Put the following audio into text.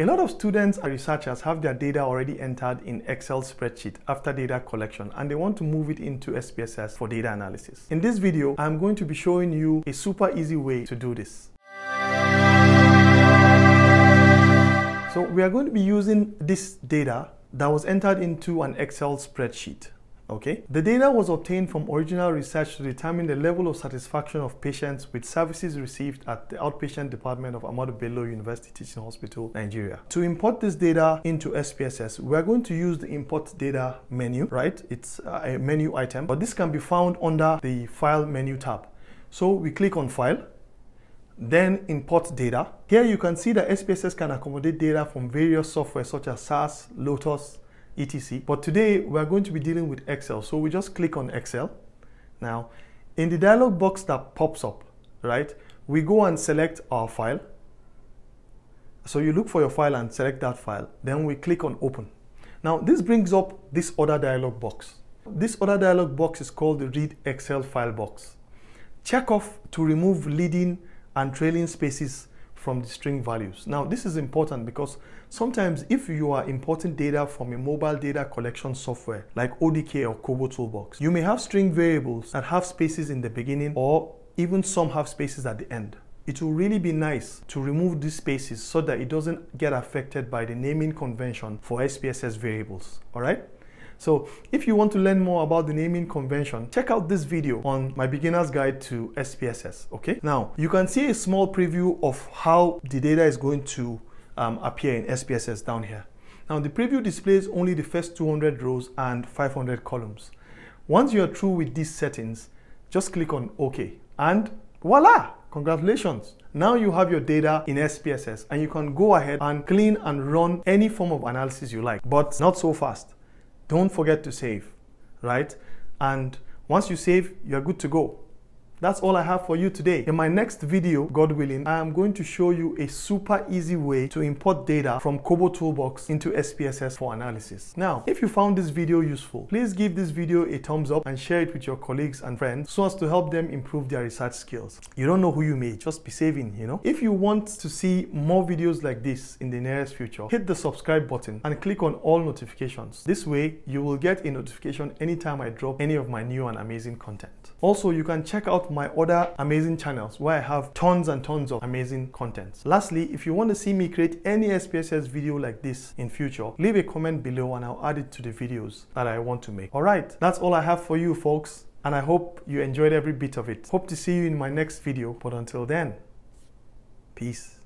A lot of students and researchers have their data already entered in Excel spreadsheet after data collection and they want to move it into SPSS for data analysis. In this video, I'm going to be showing you a super easy way to do this. So we are going to be using this data that was entered into an Excel spreadsheet. Okay. The data was obtained from original research to determine the level of satisfaction of patients with services received at the outpatient department of Ahmadu Bello University Teaching Hospital, Nigeria. To import this data into SPSS, we are going to use the import data menu, right? It's a menu item, but this can be found under the file menu tab. So we click on file, then import data. Here you can see that SPSS can accommodate data from various software such as SAS, Lotus, etc. But today we're going to be dealing with Excel. So we just click on Excel. Now, in the dialog box that pops up, right, we go and select our file. So you look for your file and select that file. Then we click on open. Now this brings up this other dialog box. This other dialog box is called the read Excel file box. Check off to remove leading and trailing spaces from the string values. Now, this is important because sometimes if you are importing data from a mobile data collection software like ODK or Kobo Toolbox, you may have string variables that have spaces in the beginning or even some have spaces at the end. It will really be nice to remove these spaces so that it doesn't get affected by the naming convention for SPSS variables, all right? So if you want to learn more about the naming convention, check out this video on my beginner's guide to SPSS, okay? Now, you can see a small preview of how the data is going to um, appear in SPSS down here. Now, the preview displays only the first 200 rows and 500 columns. Once you are through with these settings, just click on OK and voila! Congratulations! Now you have your data in SPSS and you can go ahead and clean and run any form of analysis you like, but not so fast don't forget to save, right? And once you save, you're good to go. That's all I have for you today. In my next video, God willing, I am going to show you a super easy way to import data from Kobo Toolbox into SPSS for analysis. Now, if you found this video useful, please give this video a thumbs up and share it with your colleagues and friends so as to help them improve their research skills. You don't know who you may, just be saving, you know? If you want to see more videos like this in the nearest future, hit the subscribe button and click on all notifications. This way, you will get a notification anytime I drop any of my new and amazing content. Also, you can check out my other amazing channels where I have tons and tons of amazing content. Lastly, if you want to see me create any SPSS video like this in future, leave a comment below and I'll add it to the videos that I want to make. All right, that's all I have for you folks and I hope you enjoyed every bit of it. Hope to see you in my next video, but until then, peace.